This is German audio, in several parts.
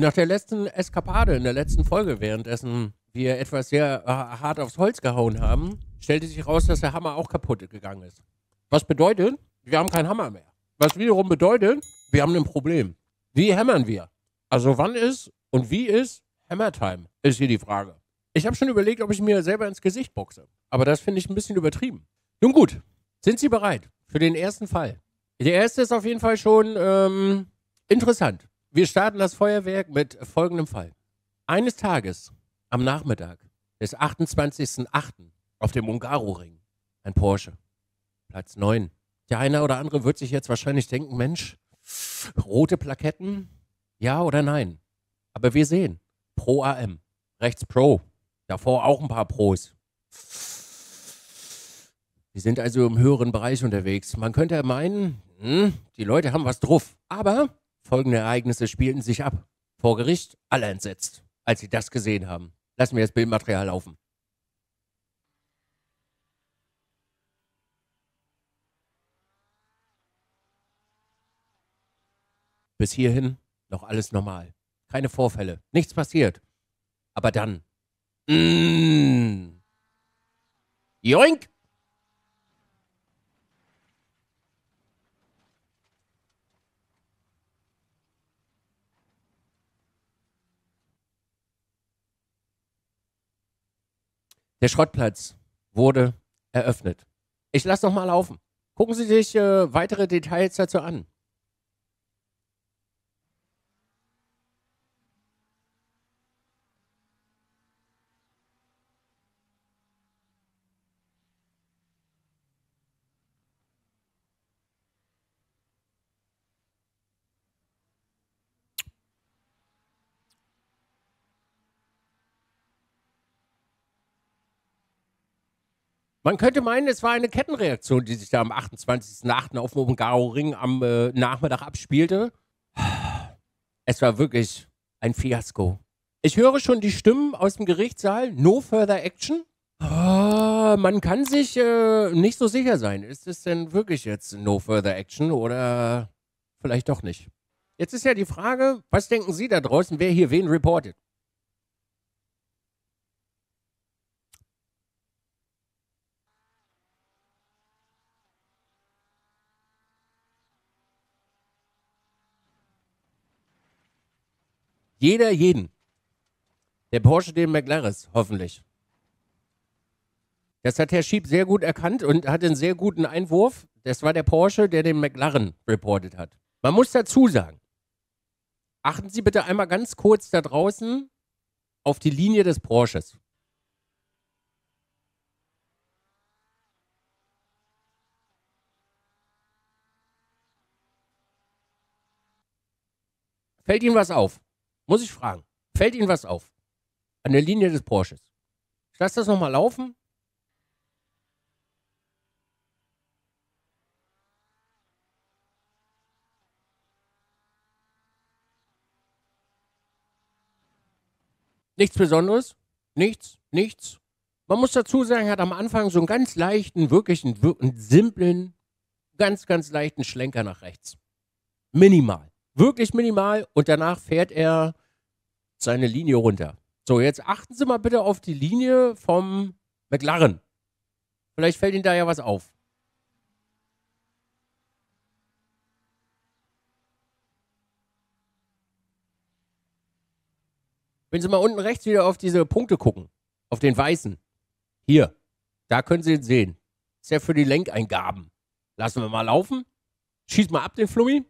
Nach der letzten Eskapade in der letzten Folge, währenddessen wir etwas sehr äh, hart aufs Holz gehauen haben, stellte sich heraus, dass der Hammer auch kaputt gegangen ist. Was bedeutet, wir haben keinen Hammer mehr. Was wiederum bedeutet, wir haben ein Problem. Wie hämmern wir? Also wann ist und wie ist Hammertime, ist hier die Frage. Ich habe schon überlegt, ob ich mir selber ins Gesicht boxe. Aber das finde ich ein bisschen übertrieben. Nun gut, sind Sie bereit für den ersten Fall? Der erste ist auf jeden Fall schon ähm, interessant. Wir starten das Feuerwerk mit folgendem Fall. Eines Tages am Nachmittag des 28.08. auf dem Ungaro-Ring ein Porsche. Platz 9. Der eine oder andere wird sich jetzt wahrscheinlich denken, Mensch, rote Plaketten, ja oder nein? Aber wir sehen, Pro AM, rechts Pro, davor auch ein paar Pros. Die sind also im höheren Bereich unterwegs. Man könnte meinen, hm, die Leute haben was drauf. Aber folgende Ereignisse spielten sich ab. Vor Gericht alle entsetzt, als sie das gesehen haben. Lassen wir das Bildmaterial laufen. Bis hierhin noch alles normal. Keine Vorfälle. Nichts passiert. Aber dann. Mmh. Joink! Der Schrottplatz wurde eröffnet. Ich lasse noch mal laufen. Gucken Sie sich äh, weitere Details dazu an. Man könnte meinen, es war eine Kettenreaktion, die sich da am 28.08. auf dem Ungaro-Ring am äh, Nachmittag abspielte. Es war wirklich ein Fiasko. Ich höre schon die Stimmen aus dem Gerichtssaal. No further action. Oh, man kann sich äh, nicht so sicher sein. Ist es denn wirklich jetzt no further action oder vielleicht doch nicht? Jetzt ist ja die Frage, was denken Sie da draußen, wer hier wen reportet? Jeder jeden. Der Porsche den McLaris, hoffentlich. Das hat Herr Schieb sehr gut erkannt und hat einen sehr guten Einwurf. Das war der Porsche, der den McLaren reportet hat. Man muss dazu sagen, achten Sie bitte einmal ganz kurz da draußen auf die Linie des Porsches. Fällt Ihnen was auf? Muss ich fragen. Fällt Ihnen was auf? An der Linie des Porsches. Ich lasse das nochmal laufen. Nichts Besonderes. Nichts, nichts. Man muss dazu sagen, er hat am Anfang so einen ganz leichten, wirklich einen, einen simplen, ganz, ganz leichten Schlenker nach rechts. Minimal. Wirklich minimal. Und danach fährt er seine Linie runter. So, jetzt achten Sie mal bitte auf die Linie vom McLaren. Vielleicht fällt Ihnen da ja was auf. Wenn Sie mal unten rechts wieder auf diese Punkte gucken, auf den weißen, hier, da können Sie ihn sehen. Ist ja für die Lenkeingaben. Lassen wir mal laufen. Schieß mal ab den Flummi.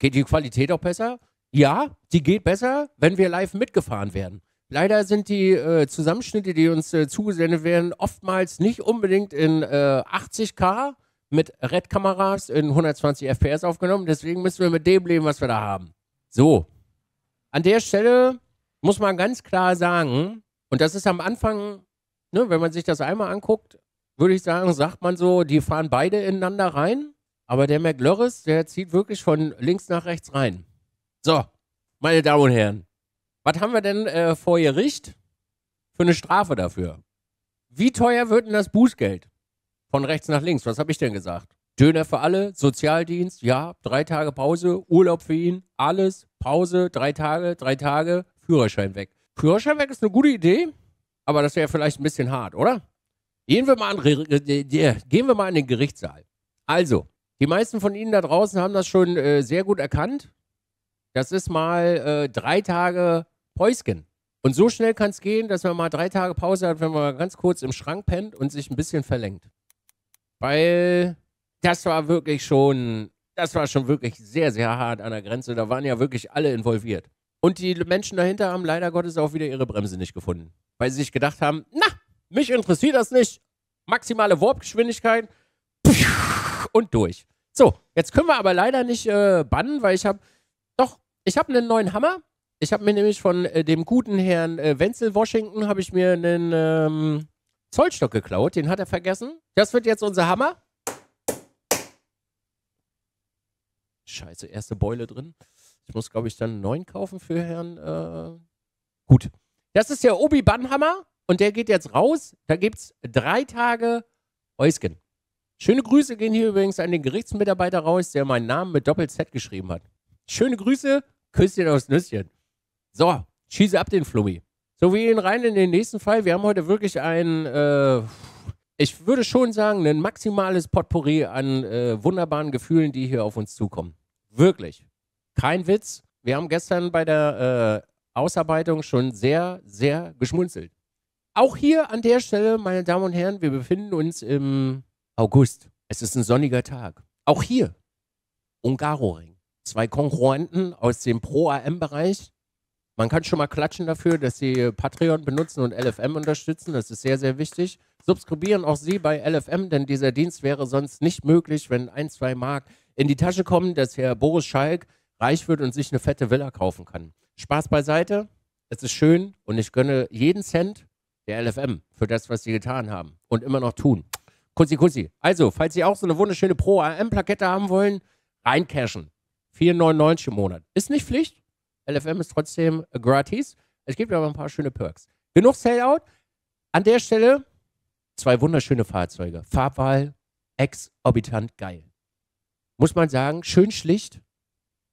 Geht die Qualität auch besser? Ja, die geht besser, wenn wir live mitgefahren werden. Leider sind die äh, Zusammenschnitte, die uns äh, zugesendet werden, oftmals nicht unbedingt in äh, 80k mit Red-Kameras in 120 FPS aufgenommen. Deswegen müssen wir mit dem leben, was wir da haben. So. An der Stelle muss man ganz klar sagen, und das ist am Anfang, ne, wenn man sich das einmal anguckt, würde ich sagen, sagt man so, die fahren beide ineinander rein. Aber der McLorris, der zieht wirklich von links nach rechts rein. So, meine Damen und Herren, was haben wir denn äh, vor Gericht für eine Strafe dafür? Wie teuer wird denn das Bußgeld? Von rechts nach links, was habe ich denn gesagt? Döner für alle, Sozialdienst, ja, drei Tage Pause, Urlaub für ihn, alles, Pause, drei Tage, drei Tage, Führerschein weg. Führerschein weg ist eine gute Idee, aber das wäre vielleicht ein bisschen hart, oder? Gehen wir, mal an, gehen wir mal in den Gerichtssaal. Also, die meisten von Ihnen da draußen haben das schon äh, sehr gut erkannt. Das ist mal äh, drei Tage Päusken. Und so schnell kann es gehen, dass man mal drei Tage Pause hat, wenn man ganz kurz im Schrank pennt und sich ein bisschen verlenkt. Weil das war wirklich schon, das war schon wirklich sehr, sehr hart an der Grenze. Da waren ja wirklich alle involviert. Und die Menschen dahinter haben leider Gottes auch wieder ihre Bremse nicht gefunden. Weil sie sich gedacht haben, na, mich interessiert das nicht. Maximale Warpgeschwindigkeit und durch. So, jetzt können wir aber leider nicht äh, bannen, weil ich habe, doch, ich habe einen neuen Hammer. Ich habe mir nämlich von äh, dem guten Herrn äh, Wenzel Washington, habe ich mir einen ähm, Zollstock geklaut. Den hat er vergessen. Das wird jetzt unser Hammer. Scheiße, erste Beule drin. Ich muss, glaube ich, dann einen neuen kaufen für Herrn. Äh Gut. Das ist der Obi-Ban-Hammer und der geht jetzt raus. Da gibt es drei Tage Eusken. Schöne Grüße gehen hier übrigens an den Gerichtsmitarbeiter raus, der meinen Namen mit Doppel-Z geschrieben hat. Schöne Grüße, Küsschen aus Nüsschen. So, schieße ab den Flummi. So, wir gehen rein in den nächsten Fall. Wir haben heute wirklich ein, äh, ich würde schon sagen, ein maximales Potpourri an äh, wunderbaren Gefühlen, die hier auf uns zukommen. Wirklich. Kein Witz. Wir haben gestern bei der äh, Ausarbeitung schon sehr, sehr geschmunzelt. Auch hier an der Stelle, meine Damen und Herren, wir befinden uns im August. Es ist ein sonniger Tag. Auch hier, Ungaroring. Zwei Konkurrenten aus dem Pro-AM-Bereich. Man kann schon mal klatschen dafür, dass sie Patreon benutzen und LFM unterstützen. Das ist sehr, sehr wichtig. Subskribieren auch Sie bei LFM, denn dieser Dienst wäre sonst nicht möglich, wenn ein, zwei Mark in die Tasche kommen, dass Herr Boris Schalk reich wird und sich eine fette Villa kaufen kann. Spaß beiseite. Es ist schön und ich gönne jeden Cent der LFM für das, was sie getan haben und immer noch tun. Kussi, kussi. Also, falls Sie auch so eine wunderschöne Pro-AM-Plakette haben wollen, reincashen. 4,99 im Monat. Ist nicht Pflicht. LFM ist trotzdem gratis. Es gibt aber ein paar schöne Perks. Genug Sellout. An der Stelle zwei wunderschöne Fahrzeuge. Farbwahl exorbitant geil. Muss man sagen, schön schlicht.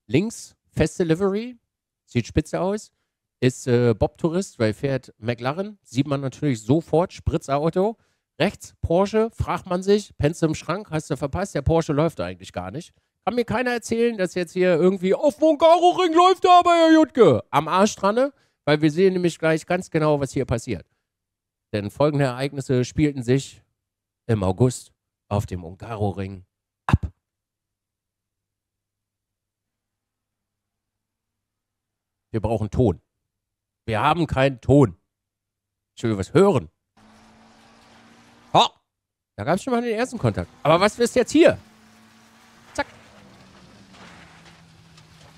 Links feste Livery. Sieht spitze aus. Ist äh, Bob-Tourist, weil fährt McLaren. Sieht man natürlich sofort. Spritzauto. Rechts Porsche, fragt man sich, pennst du im Schrank, hast du verpasst, der Porsche läuft eigentlich gar nicht. Kann mir keiner erzählen, dass jetzt hier irgendwie auf Mongaro-Ring läuft da aber, Herr Jutke. Am Arsch dran, ne? weil wir sehen nämlich gleich ganz genau, was hier passiert. Denn folgende Ereignisse spielten sich im August auf dem Ungaro-Ring ab. Wir brauchen Ton. Wir haben keinen Ton. Ich will was hören. Da gab es schon mal den ersten Kontakt. Aber was ist jetzt hier? Zack.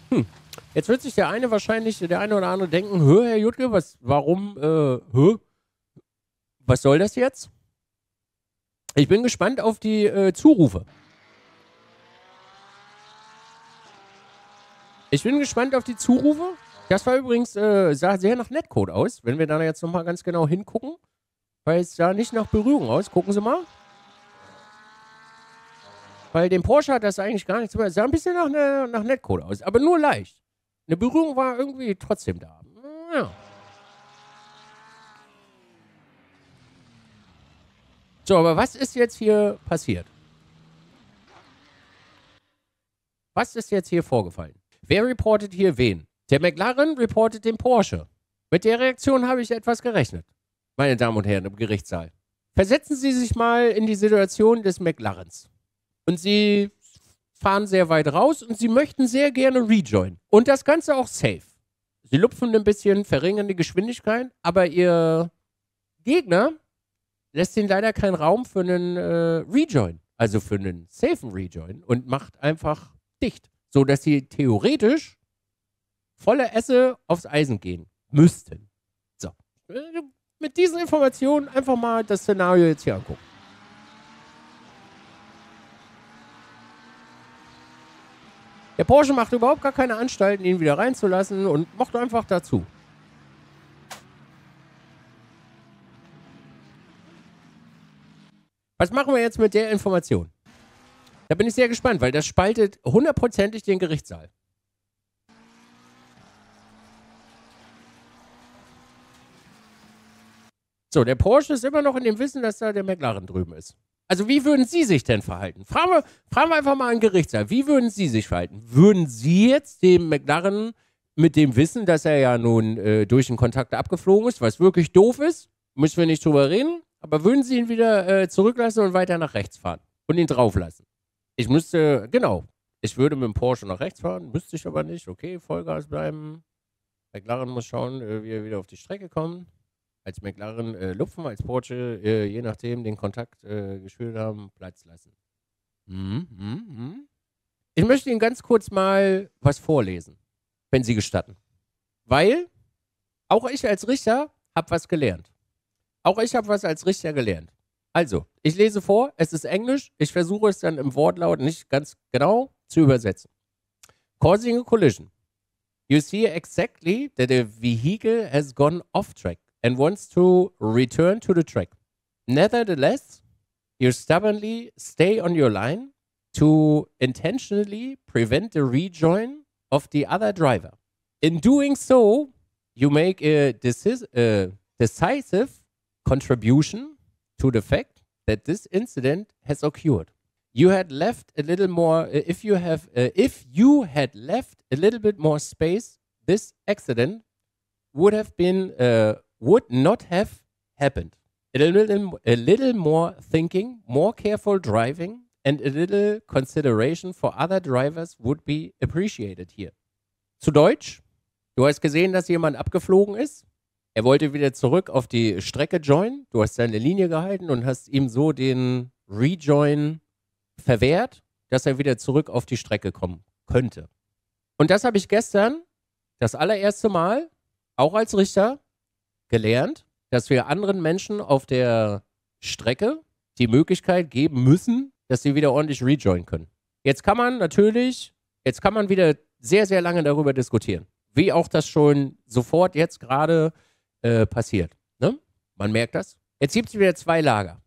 Hm. Jetzt wird sich der eine wahrscheinlich, der eine oder andere denken, hör, Herr Jutke, was, warum, äh, hö? Was soll das jetzt? Ich bin gespannt auf die äh, Zurufe. Ich bin gespannt auf die Zurufe. Das war übrigens, äh, sah sehr nach Netcode aus, wenn wir da jetzt nochmal ganz genau hingucken. Weil es sah nicht nach Berührung aus. Gucken Sie mal. Weil dem Porsche hat das eigentlich gar nichts mehr. Es sah ein bisschen nach, ne, nach Netcode aus, aber nur leicht. Eine Berührung war irgendwie trotzdem da. Ja. So, aber was ist jetzt hier passiert? Was ist jetzt hier vorgefallen? Wer reportet hier wen? Der McLaren reportet den Porsche. Mit der Reaktion habe ich etwas gerechnet. Meine Damen und Herren im Gerichtssaal. Versetzen Sie sich mal in die Situation des McLarens und sie fahren sehr weit raus und sie möchten sehr gerne rejoin. Und das Ganze auch safe. Sie lupfen ein bisschen, verringern die Geschwindigkeit, aber ihr Gegner lässt ihnen leider keinen Raum für einen äh, Rejoin, also für einen safen Rejoin und macht einfach dicht, so dass sie theoretisch volle Esse aufs Eisen gehen müssten. So, mit diesen Informationen einfach mal das Szenario jetzt hier angucken. Der Porsche macht überhaupt gar keine Anstalten, ihn wieder reinzulassen und macht einfach dazu. Was machen wir jetzt mit der Information? Da bin ich sehr gespannt, weil das spaltet hundertprozentig den Gerichtssaal. So, der Porsche ist immer noch in dem Wissen, dass da der McLaren drüben ist. Also wie würden Sie sich denn verhalten? Fragen wir, fragen wir einfach mal einen Gerichtssaal. Wie würden Sie sich verhalten? Würden Sie jetzt dem McLaren mit dem Wissen, dass er ja nun äh, durch den Kontakt abgeflogen ist, was wirklich doof ist, müssen wir nicht drüber reden, aber würden Sie ihn wieder äh, zurücklassen und weiter nach rechts fahren und ihn drauflassen? Ich müsste, genau, ich würde mit dem Porsche nach rechts fahren, müsste ich aber nicht. Okay, Vollgas bleiben. McLaren muss schauen, äh, wie er wieder auf die Strecke kommt als McLaren äh, lupfen, als Porsche, äh, je nachdem, den Kontakt äh, gespürt haben, Platz lassen. Mhm, mhm, mhm. Ich möchte Ihnen ganz kurz mal was vorlesen, wenn Sie gestatten. Weil auch ich als Richter habe was gelernt. Auch ich habe was als Richter gelernt. Also, ich lese vor, es ist Englisch, ich versuche es dann im Wortlaut nicht ganz genau zu übersetzen. Causing a collision. You see exactly that a vehicle has gone off track and wants to return to the track. Nevertheless, you stubbornly stay on your line to intentionally prevent the rejoin of the other driver. In doing so, you make a, a decisive contribution to the fact that this incident has occurred. You had left a little more. Uh, if you have, uh, if you had left a little bit more space, this accident would have been uh, would not have happened. A little, a little more thinking, more careful driving, and a little consideration for other drivers would be appreciated here. Zu Deutsch, du hast gesehen, dass jemand abgeflogen ist. Er wollte wieder zurück auf die Strecke joinen. Du hast seine Linie gehalten und hast ihm so den Rejoin verwehrt, dass er wieder zurück auf die Strecke kommen könnte. Und das habe ich gestern das allererste Mal, auch als Richter, gelernt, dass wir anderen Menschen auf der Strecke die Möglichkeit geben müssen, dass sie wieder ordentlich rejoinen können. Jetzt kann man natürlich, jetzt kann man wieder sehr, sehr lange darüber diskutieren, wie auch das schon sofort jetzt gerade äh, passiert. Ne? Man merkt das. Jetzt gibt es wieder zwei Lager.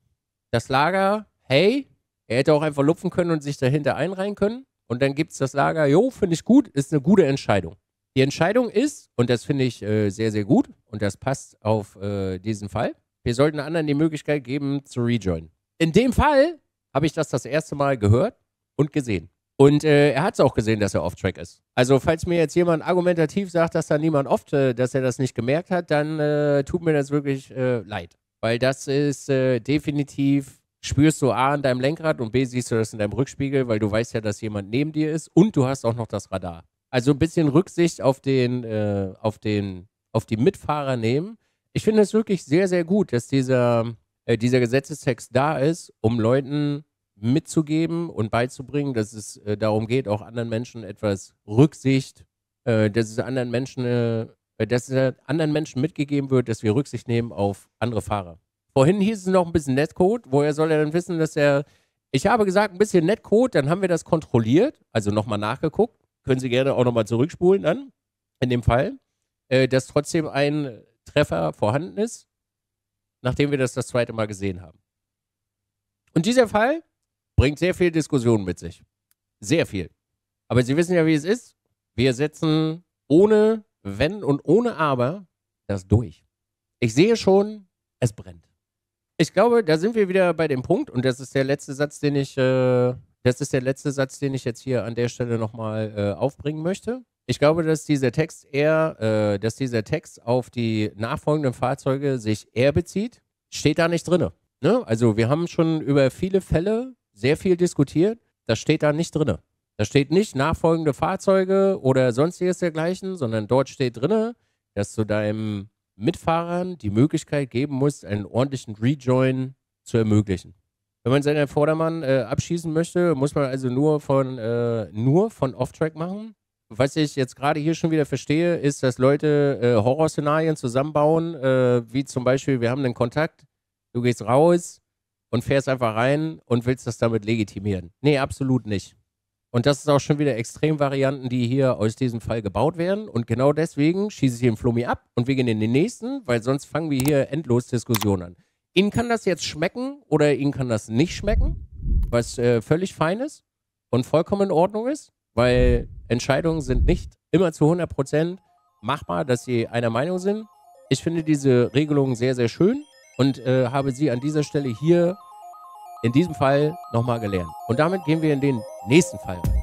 Das Lager, hey, er hätte auch einfach lupfen können und sich dahinter einreihen können. Und dann gibt es das Lager, jo, finde ich gut, ist eine gute Entscheidung. Die Entscheidung ist, und das finde ich äh, sehr, sehr gut, und das passt auf äh, diesen Fall, wir sollten anderen die Möglichkeit geben, zu rejoinen. In dem Fall habe ich das das erste Mal gehört und gesehen. Und äh, er hat es auch gesehen, dass er off-track ist. Also, falls mir jetzt jemand argumentativ sagt, dass da niemand oft, äh, dass er das nicht gemerkt hat, dann äh, tut mir das wirklich äh, leid. Weil das ist definitiv, spürst du A an deinem Lenkrad und B siehst du das in deinem Rückspiegel, weil du weißt ja, dass jemand neben dir ist und du hast auch noch das Radar. Also ein bisschen Rücksicht auf den, äh, auf den, auf die Mitfahrer nehmen. Ich finde es wirklich sehr, sehr gut, dass dieser, äh, dieser Gesetzestext da ist, um Leuten mitzugeben und beizubringen, dass es äh, darum geht, auch anderen Menschen etwas Rücksicht, äh, dass es anderen Menschen, äh, dass es anderen Menschen mitgegeben wird, dass wir Rücksicht nehmen auf andere Fahrer. Vorhin hieß es noch ein bisschen Netcode, woher soll er dann wissen, dass er ich habe gesagt, ein bisschen Netcode, dann haben wir das kontrolliert, also nochmal nachgeguckt können Sie gerne auch nochmal zurückspulen dann, in dem Fall, äh, dass trotzdem ein Treffer vorhanden ist, nachdem wir das das zweite Mal gesehen haben. Und dieser Fall bringt sehr viel Diskussion mit sich. Sehr viel. Aber Sie wissen ja, wie es ist. Wir setzen ohne Wenn und ohne Aber das durch. Ich sehe schon, es brennt. Ich glaube, da sind wir wieder bei dem Punkt, und das ist der letzte Satz, den ich äh, das ist der letzte Satz, den ich jetzt hier an der Stelle nochmal äh, aufbringen möchte. Ich glaube, dass dieser Text eher, äh, dass dieser Text auf die nachfolgenden Fahrzeuge sich eher bezieht. Steht da nicht drin. Ne? Also wir haben schon über viele Fälle sehr viel diskutiert. Das steht da nicht drin. Da steht nicht nachfolgende Fahrzeuge oder sonstiges dergleichen, sondern dort steht drin, dass du deinem Mitfahrern die Möglichkeit geben musst, einen ordentlichen Rejoin zu ermöglichen. Wenn man seinen Vordermann äh, abschießen möchte, muss man also nur von, äh, nur von Off-Track machen. Was ich jetzt gerade hier schon wieder verstehe, ist, dass Leute äh, Horrorszenarien zusammenbauen, äh, wie zum Beispiel, wir haben einen Kontakt, du gehst raus und fährst einfach rein und willst das damit legitimieren. Nee, absolut nicht. Und das ist auch schon wieder Extremvarianten, die hier aus diesem Fall gebaut werden. Und genau deswegen schieße ich den Flummi ab und wir gehen in den nächsten, weil sonst fangen wir hier endlos Diskussionen an. Ihnen kann das jetzt schmecken oder Ihnen kann das nicht schmecken, was äh, völlig fein ist und vollkommen in Ordnung ist, weil Entscheidungen sind nicht immer zu 100% machbar, dass Sie einer Meinung sind. Ich finde diese Regelung sehr, sehr schön und äh, habe sie an dieser Stelle hier in diesem Fall nochmal gelernt. Und damit gehen wir in den nächsten Fall rein.